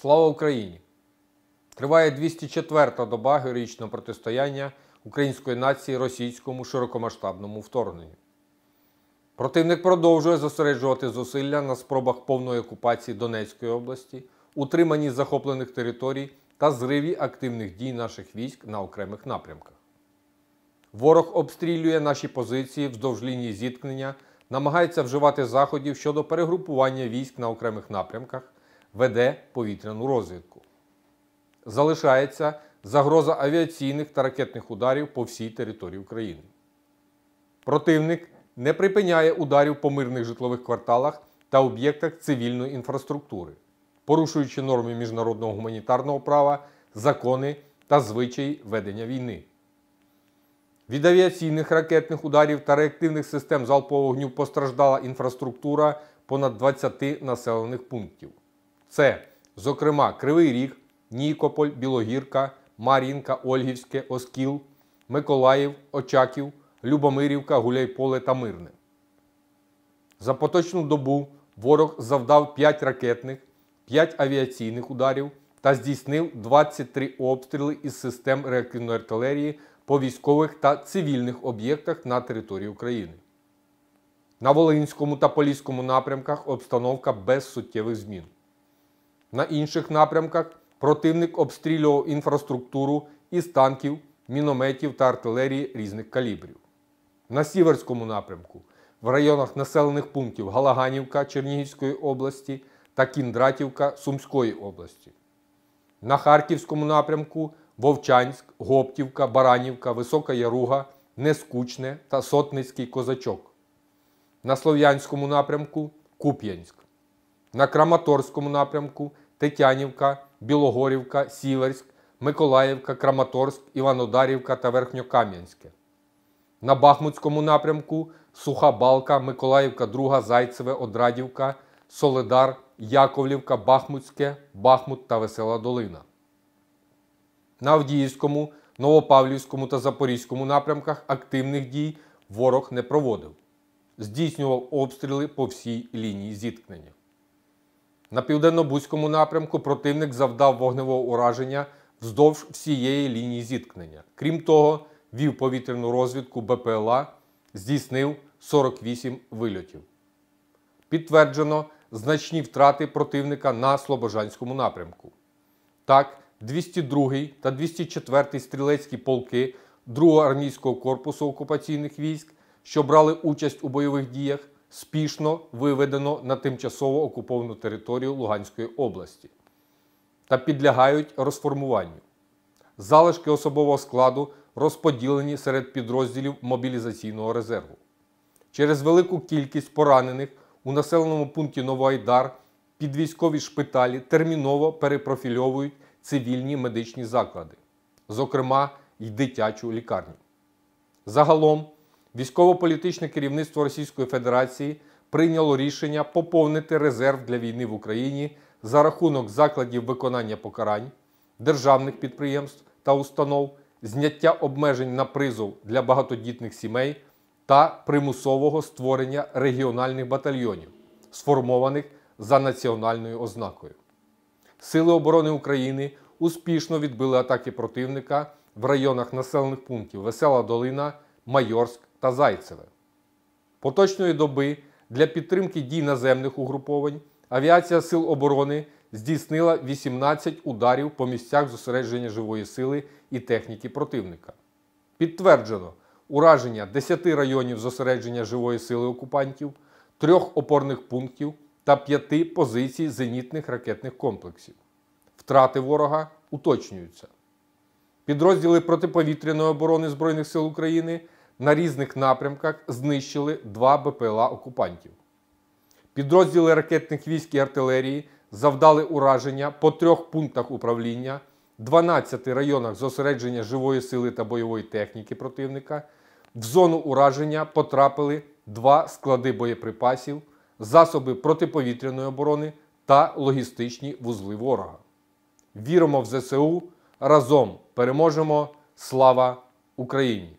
Слава Україні! Триває 204-та доба героїчного протистояння української нації російському широкомасштабному вторгненню. Противник продовжує зосереджувати зусилля на спробах повної окупації Донецької області, утриманні захоплених територій та зриві активних дій наших військ на окремих напрямках. Ворог обстрілює наші позиції вздовж лінії зіткнення, намагається вживати заходів щодо перегрупування військ на окремих напрямках, веде повітряну розвідку. Залишається загроза авіаційних та ракетних ударів по всій території України. Противник не припиняє ударів по мирних житлових кварталах та об'єктах цивільної інфраструктури, порушуючи норми міжнародного гуманітарного права, закони та звичаї ведення війни. Від авіаційних ракетних ударів та реактивних систем залпового вогню постраждала інфраструктура понад 20 населених пунктів. Це, зокрема, Кривий Ріг, Нікополь, Білогірка, Мар'їнка, Ольгівське, Оскіл, Миколаїв, Очаків, Любомирівка, Гуляйполе та Мирне. За поточну добу ворог завдав 5 ракетних, 5 авіаційних ударів та здійснив 23 обстріли із систем реактивної артилерії по військових та цивільних об'єктах на території України. На Волинському та Поліському напрямках обстановка без суттєвих змін. На інших напрямках противник обстрілював інфраструктуру із танків, мінометів та артилерії різних калібрів. На Сіверському напрямку в районах населених пунктів Галаганівка Чернігівської області та Кіндратівка Сумської області. На Харківському напрямку Вовчанськ, Гоптівка, Баранівка, Висока Яруга, Нескучне та Сотницький Козачок. На Слов'янському напрямку Куп'янськ. На Краматорському напрямку Тетянівка, Білогорівка, Сіверськ, Миколаївка, Краматорськ, Іванодарівка та Верхньокам'янське. На Бахмутському напрямку Суха Балка, Миколаївка, Друга, Зайцеве, Одрадівка, Соледар, Яковлівка, Бахмутське, Бахмут та Весела Долина. На Авдіївському, Новопавлівському та Запорізькому напрямках активних дій ворог не проводив. Здійснював обстріли по всій лінії зіткнення. На південно-бузькому напрямку противник завдав вогневого ураження вздовж всієї лінії зіткнення. Крім того, вів повітряну розвідку БПЛА, здійснив 48 вильотів. Підтверджено значні втрати противника на Слобожанському напрямку. Так, 202 та 204 стрілецькі полки 2-го армійського корпусу окупаційних військ, що брали участь у бойових діях, спішно виведено на тимчасово окуповану територію Луганської області та підлягають розформуванню. Залишки особового складу розподілені серед підрозділів мобілізаційного резерву. Через велику кількість поранених у населеному пункті Новоайдар під військові шпиталі терміново перепрофільовують цивільні медичні заклади, зокрема й дитячу лікарню. Загалом, військово-політичне керівництво Російської Федерації прийняло рішення поповнити резерв для війни в Україні за рахунок закладів виконання покарань, державних підприємств та установ, зняття обмежень на призов для багатодітних сімей та примусового створення регіональних батальйонів, сформованих за національною ознакою. Сили оборони України успішно відбили атаки противника в районах населених пунктів Весела Долина, Майорськ та Зайцеве. Поточної доби для підтримки дій наземних угруповань авіація Сил оборони здійснила 18 ударів по місцях зосередження живої сили і техніки противника. Підтверджено ураження 10 районів зосередження живої сили окупантів, трьох опорних пунктів та п'яти позицій зенітних ракетних комплексів. Втрати ворога уточнюються. Підрозділи протиповітряної оборони Збройних сил України на різних напрямках знищили два БПЛА окупантів. Підрозділи ракетних військ і артилерії завдали ураження по трьох пунктах управління, 12 районах зосередження живої сили та бойової техніки противника. В зону ураження потрапили два склади боєприпасів, засоби протиповітряної оборони та логістичні вузли ворога. Віримо в ЗСУ. Разом переможемо. Слава Україні!